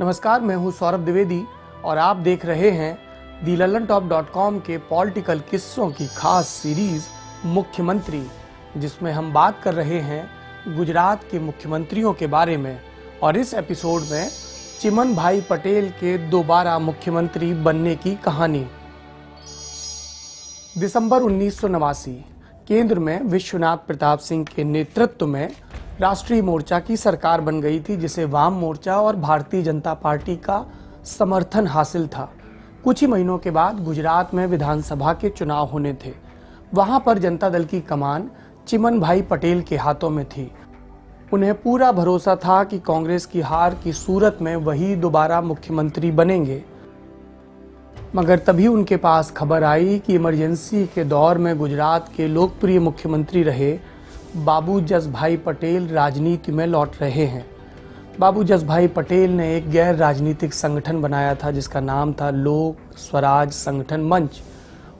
नमस्कार, मैं हूँ सौरभ द्विवेदी और आप देख रहे हैं the Lallantop dot com के पॉलिटिकल किस्सों की खास सीरीज़ मुख्यमंत्री, जिसमें हम बात कर रहे हैं गुजरात के मुख्यमंत्रियों के बारे में। और इस एपिसोड में चिमन भाई पटेल के दोबारा मुख्यमंत्री बनने की कहानी। दिसंबर उन्नीस सौ नवासी, केंद्र में विश्वनाथ प्रताप सिंह के नेतृत्व में राष्ट्रीय मोर्चा की सरकार बन गई थी, जिसे वाम मोर्चा और भारतीय जनता पार्टी का समर्थन हासिल था। कुछ ही महीनों के बाद गुजरात में विधानसभा के चुनाव होने थे। वहाँ पर जनता दल की कमान चिमन भाई पटेल के हाथों में थी। उन्हें पूरा भरोसा था कि कांग्रेस की हार की सूरत में वही दोबारा मुख्यमंत्री बनेंगे। मगर तभी उनके पास खबर आई कि इमरजेंसी के दौर में गुजरात के लोकप्रिय मुख्यमंत्री रहे बाबू जस भाई पटेल राजनीति में लौट रहे हैं। बाबू जस भाई पटेल ने एक गैर राजनीतिक संगठन बनाया था, जिसका नाम था लोक स्वराज संगठन मंच।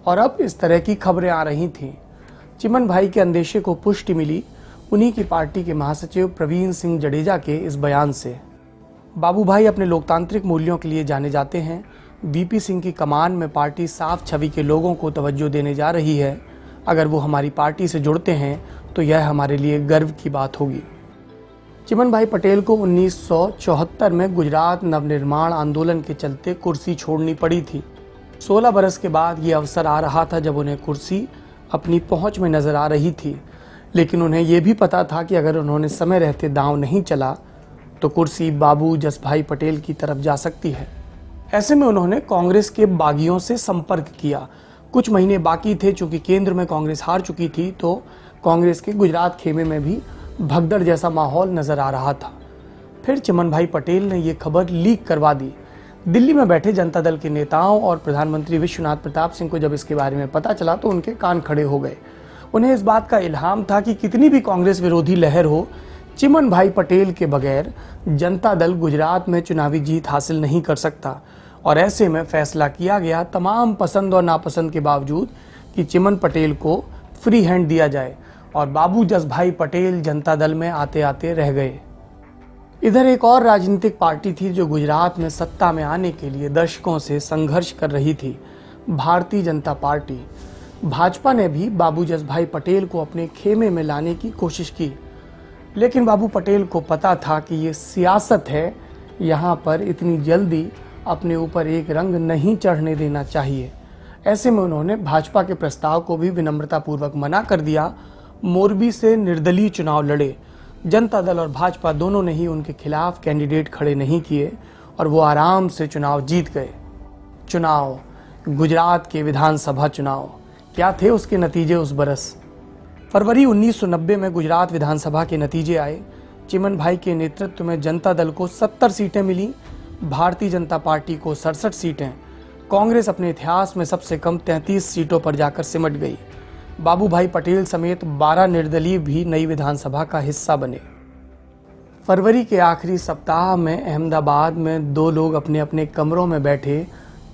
और अब इस तरह की खबरें आ रही थीं। चिमन भाई के अंदेशे को पुष्टि मिली। उन्हीं की पार्टी के महासचिव प्रवीण सिंह जडेजा के इस बयान से। बाबू भाई अपने लोकतांत्रिक मूल्यों के लिए जाने जाते हैं। बीपी सिंह की कमान में पार्टी साफ़ छवि के लोगों को तवज्जो देने जा रही है। अगर वो हमारी पार्टी से जुड़ते हैं तो यह हमारे लिए गर्व की बात होगी। चिमन भाई पटेल को 1974 में गुजरात नवनिर्माण आंदोलन के चलते कुर्सी छोड़नी पड़ी थी। 16 बरस के बाद ये अवसर आ रहा था जब उन्हें कुर्सी अपनी पहुँच में नज़र आ रही थी। लेकिन उन्हें यह भी पता था कि अगर उन्होंने समय रहते दांव नहीं चला तो कुर्सी बाबू जसभाई पटेल की तरफ़ जा सकती है। ऐसे में उन्होंने कांग्रेस के बागियों से संपर्क किया कुछ महीने बाकी थे, चूँकि केंद्र में कांग्रेस हार चुकी थी तो कांग्रेस के गुजरात खेमे में भी भगदड़ जैसा माहौल नज़र आ रहा था। फिर चिमन भाई पटेल ने यह खबर लीक करवा दी। दिल्ली में बैठे जनता दल के नेताओं और प्रधानमंत्री विश्वनाथ प्रताप सिंह को जब इसके बारे में पता चला तो उनके कान खड़े हो गए। उन्हें इस बात का इल्हाम था कि कितनी भी कांग्रेस विरोधी लहर हो चिमन भाई पटेल के बगैर जनता दल गुजरात में चुनावी जीत हासिल नहीं कर सकता। और ऐसे में फैसला किया गया तमाम पसंद और नापसंद के बावजूद कि चिमन पटेल को फ्री हैंड दिया जाए और बाबू जसभाई पटेल जनता दल में आते आते रह गए। इधर एक और राजनीतिक पार्टी थी जो गुजरात में सत्ता में आने के लिए दर्शकों से संघर्ष कर रही थी, भारतीय जनता पार्टी। भाजपा ने भी बाबू जसभाई पटेल को अपने खेमे में लाने की कोशिश की, लेकिन बाबू पटेल को पता था कि ये सियासत है, यहाँ पर इतनी जल्दी अपने ऊपर एक रंग नहीं चढ़ने देना चाहिए। ऐसे में उन्होंने भाजपा के प्रस्ताव को भी विनम्रतापूर्वक मना कर दिया। मोरबी से निर्दलीय चुनाव लड़े। जनता दल और भाजपा दोनों ने ही उनके खिलाफ कैंडिडेट खड़े नहीं किए और वो आराम से चुनाव जीत गए। चुनाव, गुजरात के विधानसभा चुनाव। क्या थे उसके नतीजे उस बरस? फरवरी 1990 में गुजरात विधानसभा के नतीजे आए। चिमन भाई के नेतृत्व में जनता दल को 70 सीटें मिली। भारतीय जनता पार्टी को सड़सठ सीटें, कांग्रेस अपने इतिहास में सबसे कम 33 सीटों पर जाकर सिमट गई। बाबू भाई पटेल समेत 12 निर्दलीय भी नई विधानसभा का हिस्सा बने। फरवरी के आखिरी सप्ताह में अहमदाबाद में दो लोग अपने अपने कमरों में बैठे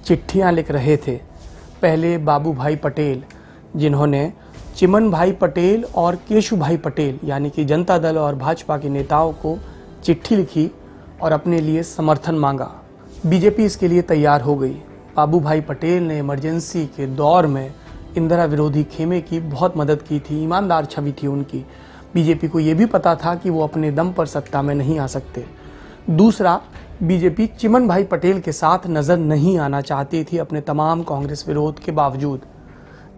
चिट्ठियाँ लिख रहे थे। पहले बाबू भाई पटेल, जिन्होंने चिमन भाई पटेल और केशु भाई पटेल, यानी कि जनता दल और भाजपा के नेताओं को चिट्ठी लिखी और अपने लिए समर्थन मांगा। बीजेपी इसके लिए तैयार हो गई। बाबू भाई पटेल ने इमरजेंसी के दौर में इंदिरा विरोधी खेमे की बहुत मदद की थी, ईमानदार छवि थी उनकी। बीजेपी को यह भी पता था कि वो अपने दम पर सत्ता में नहीं आ सकते। दूसरा, बीजेपी चिमन भाई पटेल के साथ नज़र नहीं आना चाहती थी अपने तमाम कांग्रेस विरोध के बावजूद।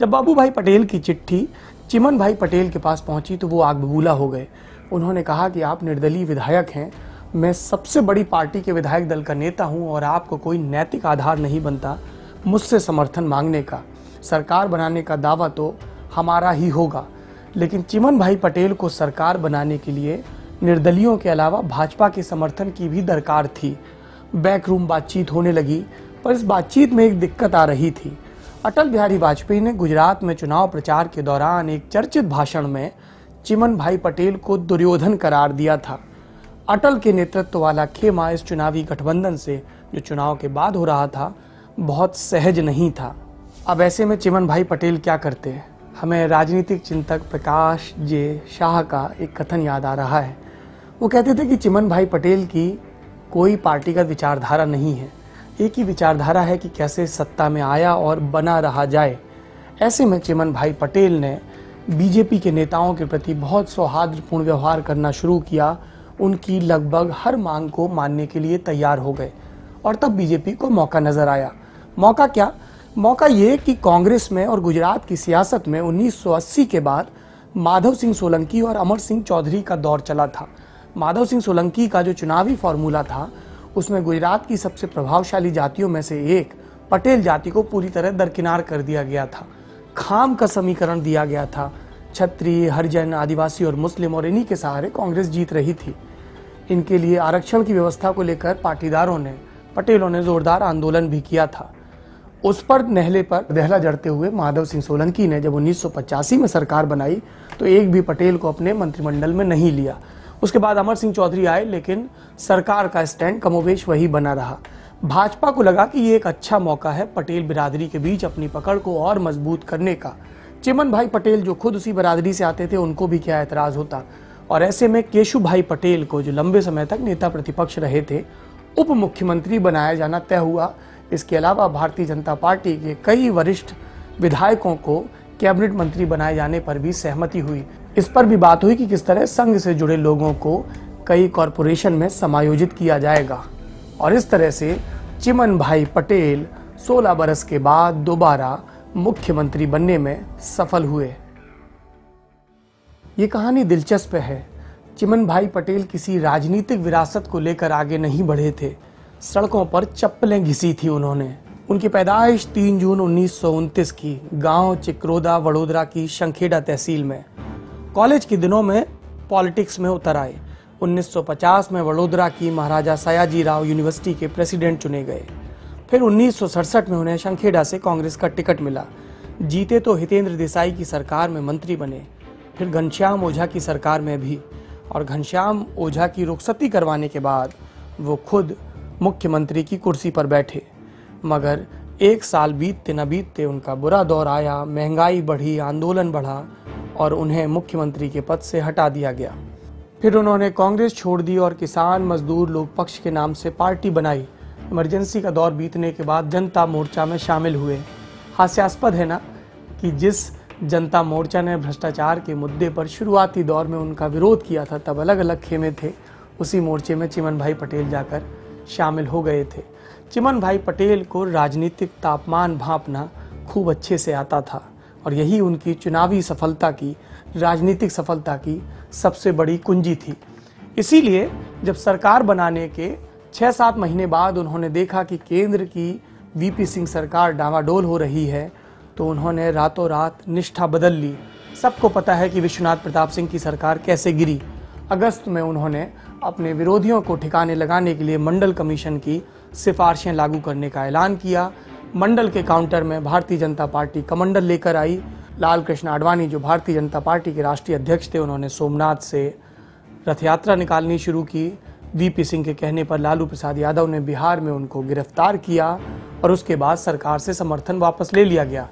जब बाबू भाई पटेल की चिट्ठी चिमन भाई पटेल के पास पहुँची तो वो आग बबूला हो गए। उन्होंने कहा कि आप निर्दलीय विधायक हैं मैं सबसे बड़ी पार्टी के विधायक दल का नेता हूँ और आपको कोई नैतिक आधार नहीं बनता मुझसे समर्थन मांगने का। सरकार बनाने का दावा तो हमारा ही होगा। लेकिन चिमन भाई पटेल को सरकार बनाने के लिए निर्दलियों के अलावा भाजपा के समर्थन की भी दरकार थी। बैकरूम बातचीत होने लगी, पर इस बातचीत में एक दिक्कत आ रही थी। अटल बिहारी वाजपेयी ने गुजरात में चुनाव प्रचार के दौरान एक चर्चित भाषण में चिमन भाई पटेल को दुर्योधन करार दिया था। अटल के नेतृत्व वाला खेमा इस चुनावी गठबंधन से जो चुनाव के बाद हो रहा था, बहुत सहज नहीं था। अब ऐसे में चिमन भाई पटेल क्या करते हैं? हमें राजनीतिक चिंतक प्रकाश जे शाह का एक कथन याद आ रहा है। वो कहते थे कि चिमन भाई पटेल की कोई पार्टी का विचारधारा नहीं है। एक ही विचारधारा है कि कैसे सत्ता में आया और बना रहा जाए। ऐसे में चिमन भाई पटेल ने बीजेपी के नेताओं के प्रति बहुत सौहार्दपूर्ण व्यवहार करना शुरू किया उनकी लगभग हर मांग को मानने के लिए तैयार हो गए और तब बीजेपी को मौका नज़र आया। मौका क्या? मौका ये कि कांग्रेस में और गुजरात की सियासत में 1980 के बाद माधव सिंह सोलंकी और अमर सिंह चौधरी का दौर चला था। माधव सिंह सोलंकी का जो चुनावी फॉर्मूला था, उसमें गुजरात की सबसे प्रभावशाली जातियों में से एक पटेल जाति को पूरी तरह दरकिनार कर दिया गया था। खाम का समीकरण दिया गया था। छत्री हरिजन, आदिवासी और मुस्लिम और इन्हीं के सहारे कांग्रेस जीत रही थी। इनके लिए आरक्षण की व्यवस्था को लेकर पाटीदारों ने, पटेलों ने जोरदार आंदोलन भी किया था। उस पर नहले पर दहला जड़ते हुए माधव सिंह सोलंकी ने जब उन्नीस सौ पचासी में सरकार बनाई तो एक भी पटेल को अपने मंत्रिमंडल में नहीं लिया। उसके बाद अमर सिंह चौधरी आए, लेकिन सरकार का स्टैंड कमोवेश वही बना रहा। भाजपा को लगा कि ये एक अच्छा मौका है पटेल बिरादरी के बीच अपनी पकड़ को और मज़बूत करने का। चिमन भाई पटेल जो खुद उसी बरादरी से आते थे, उनको भी क्या एतराज़ होता? और ऐसे में केशु भाई पटेल को जो लंबे समय तक नेता प्रतिपक्ष रहे थे उप मुख्यमंत्री बनाया जाना तय हुआ। इसके अलावा भारतीय जनता पार्टी के कई वरिष्ठ विधायकों को कैबिनेट मंत्री बनाए जाने पर भी सहमति हुई। इस पर भी बात हुई कि किस तरह संघ से जुड़े लोगों को कई कॉरपोरेशन में समायोजित किया जाएगा। और इस तरह से चिमन भाई पटेल 16 बरस के बाद दोबारा मुख्यमंत्री बनने में सफल हुए। ये कहानी दिलचस्प है। चिमन भाई पटेल किसी राजनीतिक विरासत को लेकर आगे नहीं बढ़े थे। सड़कों पर चप्पलें घिसी थी उन्होंने। उनकी पैदाइश 3 जून उन्नीस सौ उनतीस की गाँव चिक्रोदा, वडोदरा की शंखेड़ा तहसील में। कॉलेज के दिनों में पॉलिटिक्स में उतर आए। 1950 में वडोदरा की महाराजा सयाजी राव यूनिवर्सिटी के प्रेसिडेंट चुने गए। फिर उन्नीस सौ सड़सठ में उन्हें शंखेड़ा से कांग्रेस का टिकट मिला। जीते तो हितेंद्र देसाई की सरकार में मंत्री बने, फिर घनश्याम ओझा की सरकार में भी। और घनश्याम ओझा की रुखसती करवाने के बाद वो खुद मुख्यमंत्री की कुर्सी पर बैठे। मगर एक साल बीतते न बीतते उनका बुरा दौर आया, महँगाई बढ़ी, आंदोलन बढ़ा और उन्हें मुख्यमंत्री के पद से हटा दिया गया। फिर उन्होंने कांग्रेस छोड़ दी और किसान मजदूर लोक पक्ष के नाम से पार्टी बनाई। इमरजेंसी का दौर बीतने के बाद जनता मोर्चा में शामिल हुए। हास्यास्पद है ना कि जिस जनता मोर्चा ने भ्रष्टाचार के मुद्दे पर शुरुआती दौर में उनका विरोध किया था, तब अलग अलग खेमे थे। उसी मोर्चे में चिमन भाई पटेल जाकर शामिल हो गए थे। चिमन भाई पटेल को राजनीतिक तापमान भापना खूब अच्छे से आता था और यही उनकी चुनावी सफलता की, राजनीतिक सफलता की सबसे बड़ी कुंजी थी। इसीलिए जब सरकार बनाने के छः सात महीने बाद उन्होंने देखा कि केंद्र की वीपी सिंह सरकार डावाडोल हो रही है तो उन्होंने रातों रात निष्ठा बदल ली। सबको पता है कि विश्वनाथ प्रताप सिंह की सरकार कैसे गिरी। अगस्त में उन्होंने अपने विरोधियों को ठिकाने लगाने के लिए मंडल कमीशन की सिफारिशें लागू करने का ऐलान किया। मंडल के काउंटर में भारतीय जनता पार्टी कमंडल लेकर आई। लाल कृष्ण आडवाणी, जो भारतीय जनता पार्टी के राष्ट्रीय अध्यक्ष थे, उन्होंने सोमनाथ से रथ यात्रा निकालनी शुरू की। वीपी सिंह के कहने पर लालू प्रसाद यादव ने बिहार में उनको गिरफ़्तार किया और उसके बाद सरकार से समर्थन वापस ले लिया गया।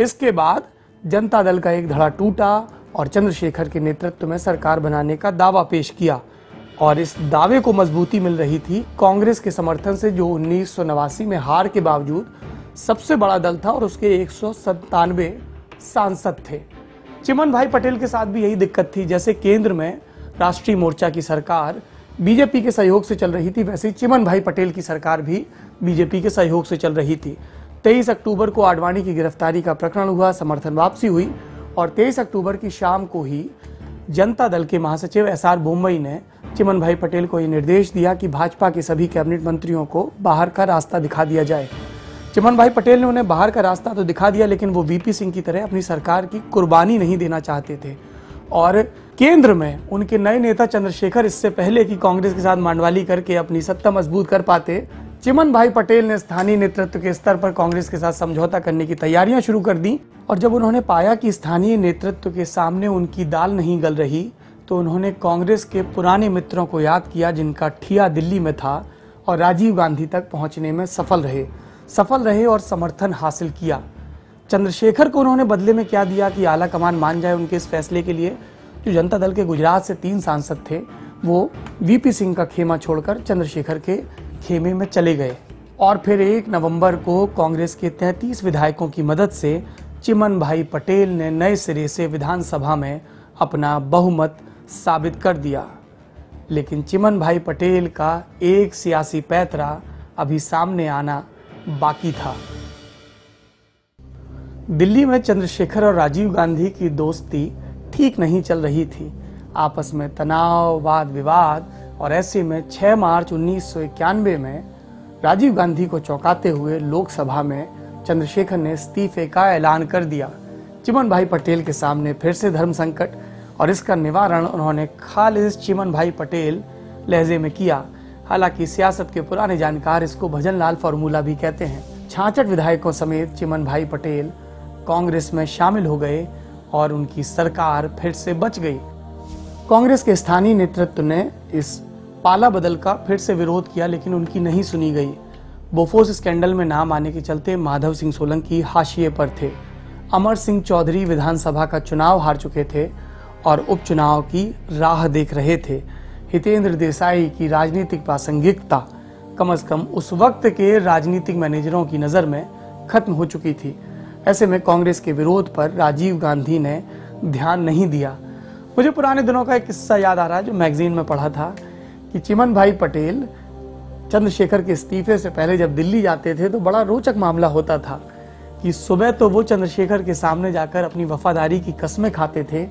इसके बाद जनता दल का एक धड़ा टूटा और चंद्रशेखर के नेतृत्व में सरकार बनाने का दावा पेश किया और इस दावे को मजबूती मिल रही थी। कांग्रेस के समर्थन से जो उन्नीस सौ नवासी में हार के बावजूद सबसे बड़ा दल था और उसके एक सौ सत्तानवे सांसद थे। चिमन भाई पटेल के साथ भी यही दिक्कत थी। जैसे केंद्र में राष्ट्रीय मोर्चा की सरकार बीजेपी के सहयोग से चल रही थी, वैसे चिमन भाई पटेल की सरकार भी बीजेपी के सहयोग से चल रही थी। 23 अक्टूबर को आडवाणी की गिरफ्तारी का प्रकरण हुआ, समर्थन वापसी हुई और 23 अक्टूबर की शाम को ही जनता दल के महासचिव एस आर बोम्बई ने चिमन भाई पटेल को ये निर्देश दिया कि भाजपा के सभी कैबिनेट मंत्रियों को बाहर का रास्ता दिखा दिया जाए। चिमन भाई पटेल ने उन्हें बाहर का रास्ता तो दिखा दिया, लेकिन वो वीपी सिंह की तरह अपनी सरकार की कुर्बानी नहीं देना चाहते थे। और केंद्र में उनके नए नेता चंद्रशेखर इससे पहले कि कांग्रेस के साथ मांडवाली करके अपनी सत्ता मज़बूत कर पाते, चिमन भाई पटेल ने स्थानीय नेतृत्व के स्तर पर कांग्रेस के साथ समझौता करने की तैयारियाँ शुरू कर दी और जब उन्होंने पाया कि स्थानीय नेतृत्व के सामने उनकी दाल नहीं गल रही तो उन्होंने कांग्रेस के पुराने मित्रों को याद किया जिनका ठिया दिल्ली में था और राजीव गांधी तक पहुँचने में सफल रहे। सफल रहे और समर्थन हासिल किया। चंद्रशेखर को उन्होंने बदले में क्या दिया कि आला कमान मान जाए उनके इस फैसले के लिए? जो जनता दल के गुजरात से तीन सांसद थे, वो वीपी सिंह का खेमा छोड़कर चंद्रशेखर के खेमे में चले गए। और फिर एक नवंबर को कांग्रेस के 33 विधायकों की मदद से चिमन भाई पटेल ने नए सिरे से विधानसभा में अपना बहुमत साबित कर दिया। लेकिन चिमन भाई पटेल का एक सियासी पैतरा अभी सामने आना बाकी था। दिल्ली में चंद्रशेखर और राजीव गांधी की दोस्ती ठीक नहीं चल रही थी। आपस में तनाव, वाद विवाद और ऐसे में 6 मार्च उन्नीस सौ इक्यानवे में राजीव गांधी को चौंकाते हुए लोकसभा में चंद्रशेखर ने इस्तीफे का ऐलान कर दिया। चिमन भाई पटेल के सामने फिर से धर्म संकट और इसका निवारण उन्होंने खालिज चिमन भाई पटेल लहजे में किया। हालाँकि सियासत के पुराने जानकार इसको भजन लाल फॉर्मूला भी कहते हैं। छाछठ विधायकों समेत चिमन भाई पटेल कांग्रेस में शामिल हो गए और उनकी सरकार फिर से बच गई। कांग्रेस के स्थानीय नेतृत्व ने इस पाला बदल का फिर से विरोध किया, लेकिन उनकी नहीं सुनी गई। बोफोर्स स्कैंडल में नाम आने के चलते माधव सिंह सोलंकी हाशिए पर थे। अमर सिंह चौधरी विधानसभा का चुनाव हार चुके थे और उपचुनाव की राह देख रहे थे। हितेंद्र देसाई की राजनीतिक प्रासंगिकता कम अज कम उस वक्त के राजनीतिक मैनेजरों की नज़र में खत्म हो चुकी थी। ऐसे में कांग्रेस के विरोध पर राजीव गांधी ने ध्यान नहीं दिया। मुझे पुराने दिनों का एक किस्सा याद आ रहा है जो मैगजीन में पढ़ा था कि चिमन भाई पटेल चंद्रशेखर के इस्तीफे से पहले जब दिल्ली जाते थे तो बड़ा रोचक मामला होता था कि सुबह तो वो चंद्रशेखर के सामने जाकर अपनी वफादारी की कस्में खाते थे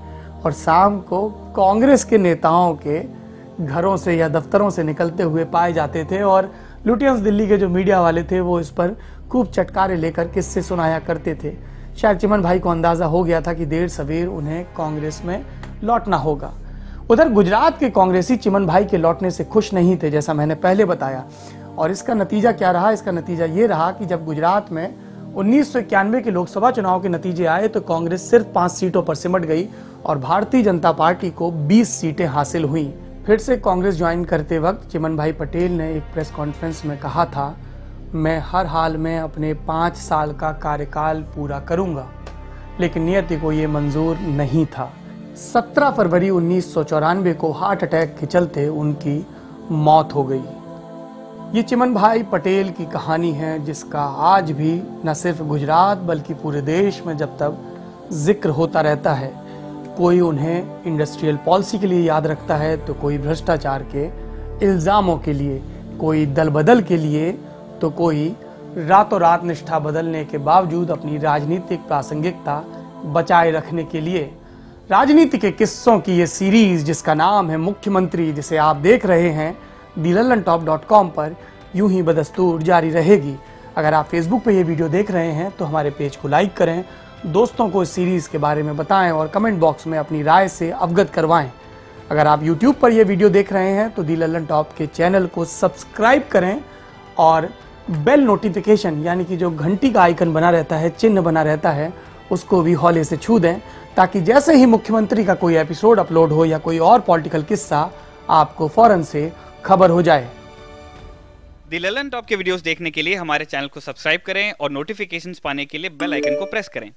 और शाम को कांग्रेस के नेताओं के घरों से या दफ्तरों से निकलते हुए पाए जाते थे और लुटियंस दिल्ली के जो मीडिया वाले थे वो इस पर खूब चटकारे लेकर किस्से सुनाया करते थे। शायद चिमन भाई को अंदाज़ा हो गया था कि देर सवेर उन्हें कांग्रेस में लौटना होगा। उधर गुजरात के कांग्रेसी चिमन भाई के लौटने से खुश नहीं थे, जैसा मैंने पहले बताया। और इसका नतीजा क्या रहा? इसका नतीजा ये रहा कि जब गुजरात में उन्नीस सौ इक्यानवे के लोकसभा चुनाव के नतीजे आए तो कांग्रेस सिर्फ़ पाँच सीटों पर सिमट गई और भारतीय जनता पार्टी को 20 सीटें हासिल हुई। फिर से कांग्रेस ज्वाइन करते वक्त चिमन भाई पटेल ने एक प्रेस कॉन्फ्रेंस में कहा था मैं हर हाल में अपने पाँच साल का कार्यकाल पूरा करूँगा, लेकिन नियति को ये मंजूर नहीं था। 17 फरवरी उन्नीस को हार्ट अटैक के चलते उनकी मौत हो गई। ये चिमन भाई पटेल की कहानी है, जिसका आज भी न सिर्फ़ गुजरात बल्कि पूरे देश में जब तक ज़िक्र होता रहता है। कोई उन्हें इंडस्ट्रियल पॉलिसी के लिए याद रखता है तो कोई भ्रष्टाचार के इल्ज़ामों के लिए, कोई दल बदल के लिए तो कोई रातों रात निष्ठा बदलने के बावजूद अपनी राजनीतिक प्रासंगिकता बचाए रखने के लिए राजनीति के किस्सों की ये सीरीज़, जिसका नाम है मुख्यमंत्री, जिसे आप देख रहे हैं, the Lallantop dot com पर यूँ ही बदस्तूर जारी रहेगी। अगर आप फेसबुक पर यह वीडियो देख रहे हैं तो हमारे पेज को लाइक करें, दोस्तों को इस सीरीज़ के बारे में बताएँ और कमेंट बॉक्स में अपनी राय से अवगत करवाएँ। अगर आप YouTube पर यह वीडियो देख रहे हैं तो दी लल्लन टॉप के चैनल को सब्सक्राइब करें और बेल नोटिफिकेशन यानी कि जो घंटी का आइकन बना रहता है, चिन्ह बना रहता है, उसको भी हौले से छू दें, ताकि जैसे ही मुख्यमंत्री का कोई एपिसोड अपलोड हो या कोई और पॉलिटिकल किस्सा आपको फ़ौरन से खबर हो जाए। ललन टॉप के वीडियोस देखने के लिए हमारे चैनल को सब्सक्राइब करें और नोटिफिकेशंस पाने के लिए बेल आइकन को प्रेस करें।